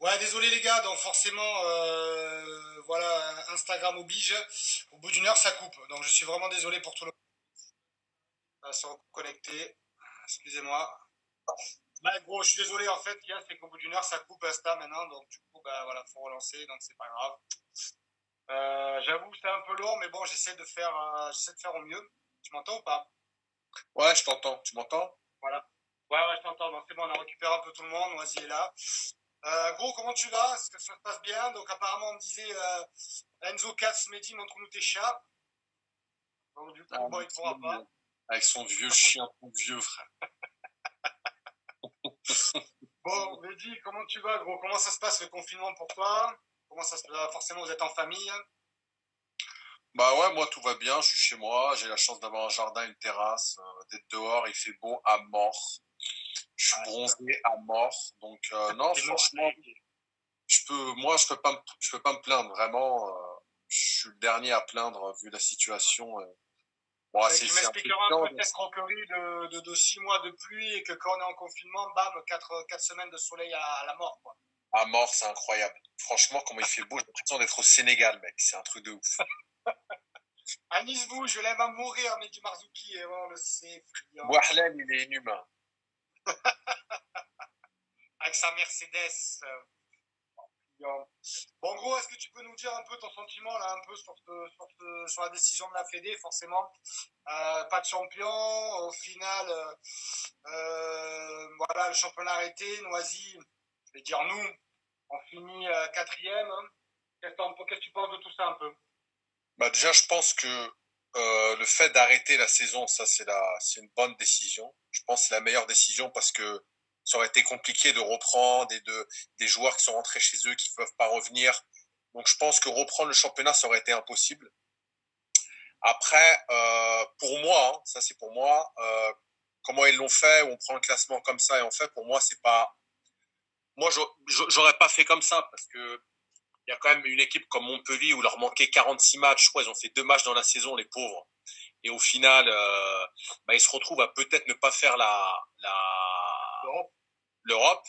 Ouais, désolé les gars, donc forcément, euh, voilà, Instagram oblige. Au bout d'une heure, ça coupe. Donc je suis vraiment désolé pour tout le monde. On va se reconnecter. Excusez-moi. Bah, gros, je suis désolé en fait, c'est qu'au bout d'une heure, ça coupe Insta maintenant. Donc du coup, bah voilà, faut relancer, donc c'est pas grave. Euh, J'avoue, c'est un peu long, mais bon, j'essaie de faire, euh, j'essaie de faire au mieux. Tu m'entends ou pas? Ouais, je t'entends. Tu m'entends? Voilà. Ouais, ouais, je t'entends. Donc c'est bon, on a récupéré un peu tout le monde. Noisy est là. Euh, gros, comment tu vas? Est-ce que ça se passe bien? Donc apparemment, on me disait euh, Enzo Katz, Mehdi, montre-nous tes chats. Donc du coup, Ah, bon, il pourra pas. Avec son vieux chien, ton vieux frère. Bon, Mehdi, comment tu vas, gros? Comment ça se passe le confinement pour toi? Comment ça se passe? Forcément, vous êtes en famille. Bah ouais, moi tout va bien, je suis chez moi, j'ai la chance d'avoir un jardin, une terrasse, euh, d'être dehors, il fait beau à mort. Je suis bronzé à mort, donc euh, non, franchement, je peux, moi je peux pas, me, je peux pas me plaindre vraiment. euh, je suis le dernier à plaindre vu la situation. euh. Bon, Ouais, c'est tu m'expliqueras un peu mais- tes escroqueries de, de, de six mois de pluie et que quand on est en confinement, bam, quatre, quatre semaines de soleil à, à la mort. Quoi. à mort, c'est incroyable. Franchement, comment il fait beau, j'ai l'impression d'être au Sénégal, mec. C'est un truc de ouf. Anis vous, je l'aime à mourir, Mehdi Marzouki, et on le sait, friand. Il est inhumain. avec sa Mercedes. euh. Bon, gros, est-ce que tu peux nous dire un peu ton sentiment là, un peu sur, la décision de la Fédé, forcément? Euh, Pas de champion, au final, euh, voilà, le championnat arrêté, Noisy, je vais dire nous, on finit quatrième. T'en- qu'est-ce que tu penses de tout ça un peu? Bah déjà, je pense que euh, le fait d'arrêter la saison, ça c'est c'est une bonne décision. Je pense que c'est la meilleure décision parce que ça aurait été compliqué de reprendre et de des joueurs qui sont rentrés chez eux qui peuvent pas revenir. Donc je pense que reprendre le championnat, ça aurait été impossible. Après, euh, pour moi, hein, ça c'est pour moi, euh, comment ils l'ont fait, on prend le classement comme ça et on fait, pour moi c'est pas. Moi, j'aurais pas fait comme ça parce que il y a quand même une équipe comme Montpellier où leur manquait 46 matchs. Je crois ils ont fait deux matchs dans la saison, les pauvres. Et au final, euh, bah, ils se retrouvent à peut-être ne pas faire la L'Europe.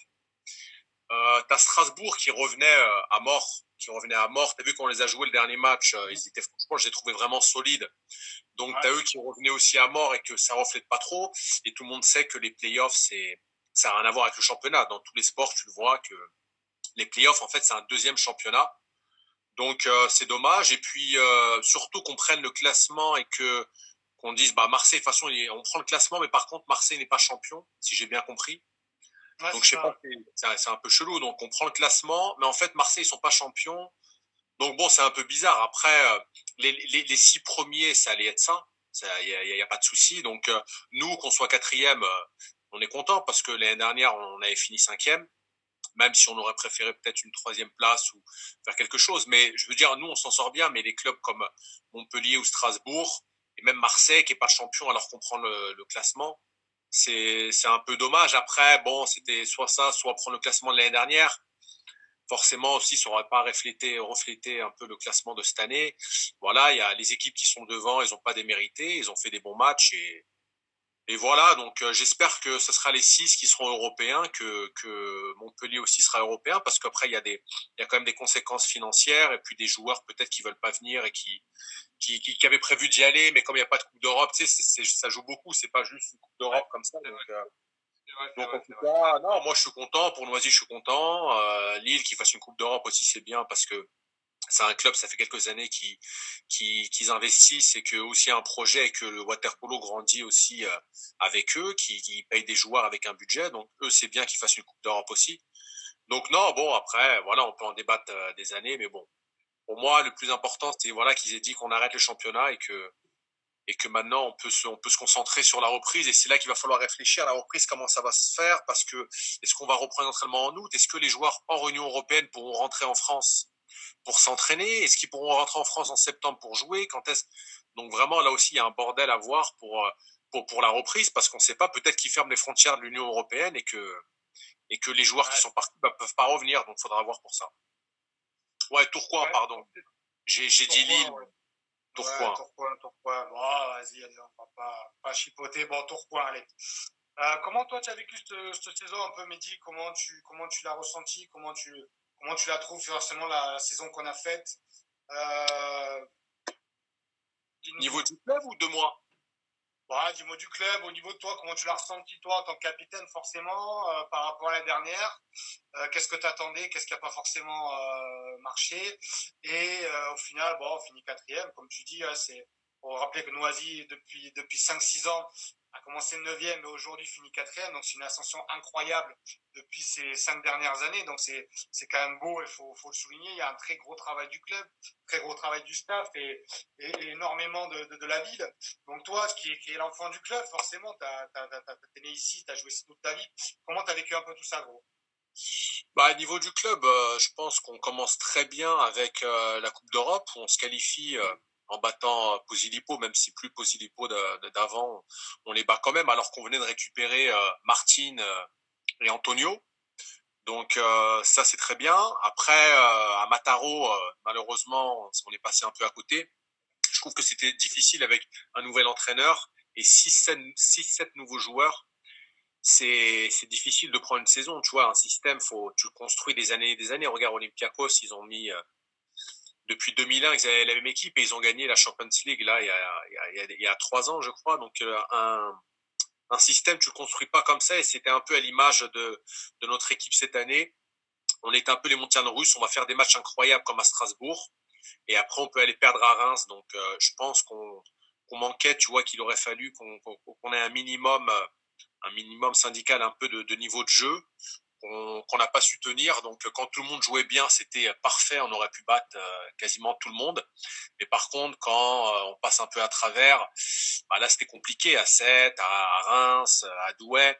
Euh, T'as Strasbourg qui revenait euh, à mort, qui revenait à mort. T'as vu qu'on les a joués le dernier match, ils étaient franchement, je les trouvais vraiment solides. Donc Ouais. t'as eux qui revenaient aussi à mort et que ça reflète pas trop. Et tout le monde sait que les playoffs, c'est ça n'a rien à voir avec le championnat. Dans tous les sports, tu le vois que les playoffs, en fait, c'est un deuxième championnat. Donc euh, c'est dommage. Et puis euh, surtout qu'on prenne le classement et que qu'on dise bah Marseille de toute façon on prend le classement, mais par contre Marseille n'est pas champion, si j'ai bien compris. Ouais, Donc je sais ça. pas, c'est un- peu chelou. Donc on prend le classement, mais en fait Marseille ils sont pas champions. Donc bon c'est un peu bizarre. Après euh, les, les, les six premiers ça allait être ça. Il y a, y a pas de souci. Donc nous qu'on soit quatrième, on est content parce que l'année dernière on avait fini cinquième. Même si on aurait préféré peut-être une troisième place ou faire quelque chose. Mais je veux dire, nous, on s'en sort bien, mais les clubs comme Montpellier ou Strasbourg, et même Marseille, qui est pas champion alors qu'on prend le, classement, c'est un peu dommage. Après, bon, c'était soit ça, soit prendre le classement de l'année dernière. Forcément aussi, ça aurait pas reflété, reflété un peu le classement de cette année. Voilà, il y a les équipes qui sont devant, ils ont pas démérité, ils ont fait des bons matchs et et voilà. Donc euh, j'espère que ce sera les six qui seront européens, que que Montpellier aussi sera européen, parce qu'après il y a des il y a quand même des conséquences financières et puis des joueurs peut-être qui veulent pas venir et qui qui, qui, qui avaient prévu d'y aller, mais comme il n'y a pas de Coupe d'Europe, tu sais, ça joue beaucoup, c'est pas juste une Coupe d'Europe comme ça. Donc, euh, vrai, donc en tout cas, non, moi je suis content. Pour Noisy, je suis content. Euh, Lille qui fasse une Coupe d'Europe aussi, c'est bien parce que c'est un club, ça fait quelques années qu'ils qui, qu'ils investissent et que aussi un projet et que le waterpolo grandit aussi euh, avec eux, qui, payent des joueurs avec un budget. Donc eux, c'est bien qu'ils fassent une Coupe d'Europe aussi. Donc non, bon après, voilà, on peut en débattre euh, des années, mais bon, pour moi, le plus important, c'est voilà qu'ils aient dit qu'on arrête le championnat et que et que maintenant on peut se on peut se concentrer sur la reprise et c'est là qu'il va falloir réfléchir à la reprise comment ça va se faire parce que est-ce qu'on va reprendre l'entraînement en août? Est-ce que les joueurs hors Union européenne pourront rentrer en France? Pour s'entraîner? Est-ce qu'ils pourront rentrer en France en septembre pour jouer? Quand est-ce? Donc vraiment là aussi il y a un bordel à voir pour pour pour la reprise parce qu'on sait pas peut-être qu'ils ferment les frontières de l'Union européenne et que et que les joueurs Ouais. qui sont partis bah, peuvent pas revenir donc faudra voir pour ça ouais Tourcoing Ouais, pardon j'ai dit Lille ouais. Tourcoing Tourcoing, Tourcoing. Bon, vas-y, allez, on va pas, pas chipoter. Bon, Tourcoing, allez. Euh, comment toi tu as vécu cette, saison un peu Mehdi? Comment tu comment tu l'as ressenti? Comment tu comment tu la trouves forcément la, saison qu'on a faite euh... Niveau du club ou de moi? Bah, du mot du club, au niveau de toi, comment tu l'as ressenti toi en tant que capitaine forcément euh, par rapport à la dernière? Euh, Qu'est-ce que tu attendais Qu'est-ce qui n'a pas forcément euh, marché? Et au final, bon, on finit quatrième, comme tu dis, c'est pour rappeler que Noisy, depuis, depuis 5-6 ans, a commencé 9e et aujourd'hui finit 4e. Donc c'est une ascension incroyable depuis ces cinq dernières années. Donc c'est quand même beau, il faut, faut le souligner. Il y a un très gros travail du club, très gros travail du staff et, énormément de, de, la ville. Donc toi, qui qui est l'enfant du club, forcément, tu es né ici, tu as joué ici toute ta vie. Comment tu as vécu un peu tout ça, gros? Bah, au niveau du club, euh, je pense qu'on commence très bien avec euh, la Coupe d'Europe où on se qualifie euh, en battant euh, Posilipo, même si plus Posilipo d'avant, on les bat quand même, alors qu'on venait de récupérer euh, Martine euh, et Antonio. Donc ça c'est très bien. Après à Mataro, malheureusement, on est passé un peu à côté. Je trouve que c'était difficile avec un nouvel entraîneur et 6-7 nouveaux joueurs. C'est difficile de prendre une saison. Tu vois, un système, faut, tu le construis des années et des années. Regarde Olympiakos, ils ont mis depuis 2001, ils avaient la même équipe et ils ont gagné la Champions League là il y a, trois ans, je crois. Donc euh, un, système, tu le construis pas comme ça et c'était un peu à l'image de, notre équipe cette année. On est un peu les montagnes russes. On va faire des matchs incroyables comme à Strasbourg et après on peut aller perdre à Reims. Donc euh, je pense qu'on manquait, tu vois, qu'il aurait fallu qu'on ait un minimum, euh, un minimum syndical, un peu de niveau de jeu qu'on n'a pas su tenir. Donc quand tout le monde jouait bien, c'était parfait, on aurait pu battre euh, quasiment tout le monde. Mais par contre, quand euh, on passe un peu à travers, bah là c'était compliqué à Sète, à Reims, à Douai.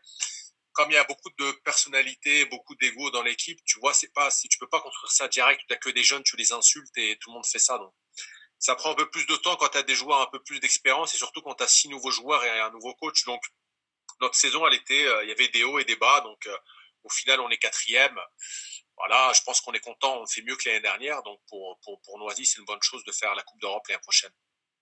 Comme il y a beaucoup de personnalités, beaucoup d'ego dans l'équipe, tu vois, c'est pas si tu peux pas construire ça direct, tu as que des jeunes, tu les insultes et tout le monde fait ça. Donc ça prend un peu plus de temps quand tu as des joueurs un peu plus d'expérience et surtout quand tu as six nouveaux joueurs et un nouveau coach. Donc notre saison, elle était, euh, il y avait des hauts et des bas. Donc au final, on est quatrième. Voilà, je pense qu'on est content, on fait mieux que l'année dernière. Donc pour, pour, pour Noisy, c'est une bonne chose de faire la Coupe d'Europe l'année prochaine.